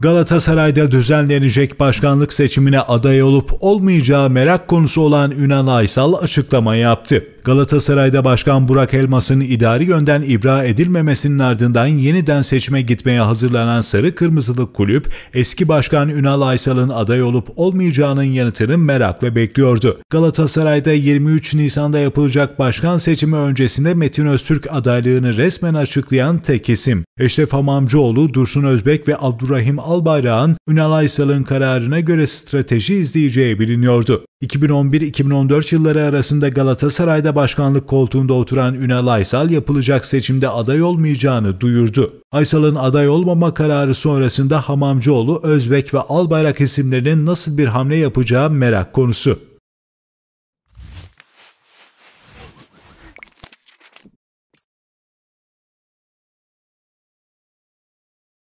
Galatasaray'da düzenlenecek başkanlık seçimine aday olup olmayacağı merak konusu olan Ünal Aysal açıklama yaptı. Galatasaray'da Başkan Burak Elmas'ın idari yönden ibra edilmemesinin ardından yeniden seçime gitmeye hazırlanan Sarı Kırmızılı Kulüp, eski başkan Ünal Aysal'ın aday olup olmayacağının yanıtını merakla bekliyordu. Galatasaray'da 23 Nisan'da yapılacak başkan seçimi öncesinde Metin Öztürk adaylığını resmen açıklayan tek isim. Eşref Hamamcıoğlu, Dursun Özbek ve Abdurrahim Albayrak'ın Ünal Aysal'ın kararına göre strateji izleyeceği biliniyordu. 2011-2014 yılları arasında Galatasaray'da başkanlık koltuğunda oturan Ünal Aysal yapılacak seçimde aday olmayacağını duyurdu. Aysal'ın aday olmama kararı sonrasında Hamamcıoğlu, Özbek ve Albayrak isimlerinin nasıl bir hamle yapacağı merak konusu.